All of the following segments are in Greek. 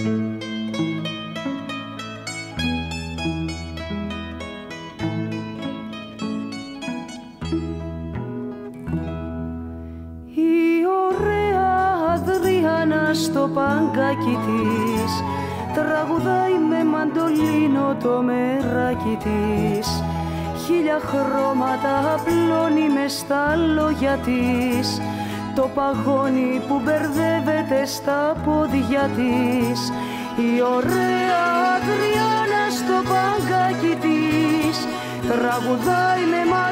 Η ωραία Αδριάνα στο παγκάκι της τραγουδάει με μαντολίνο το μεράκι της. Χίλια χρώματα απλώνει μες στα λόγια της το παγόνι που μπερδεύεται στα πόδια της. Η ωραία Αδριάνα στο παγκάκι της τραγουδάει με μαντολίνο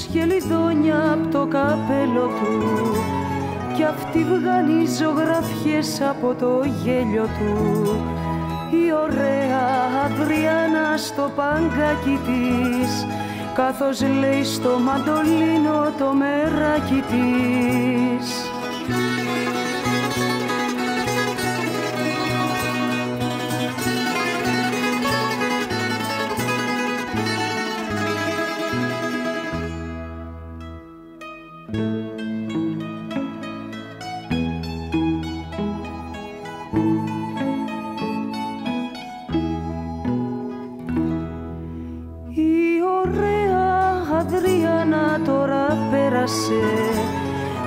ήλιος γελιδόνια από το καπέλο του. Κι αυτή βγάνει ζωγραφιές από το γέλιο του. Η ωραία Αδριάνα στο παγκάκι της καθώς λέει στο μαντολίνο το μεράκι της Η ωραία Αδριάνα τώρα πέρασε.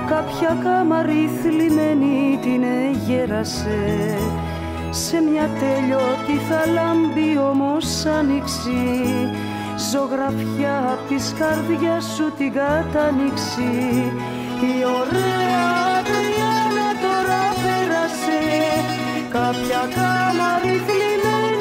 Κάποια κάμαρη θλιμμένη την εγέρασε Σε μια τέλειωτη θα λάμπει όμως άνοιξη Ζωγραφιά απ' της καρδιάς σου την κατάνοιξη. Η ωραία Αδριάνα τώρα πέρασε. Κάποια κάμαρη θλιμμένη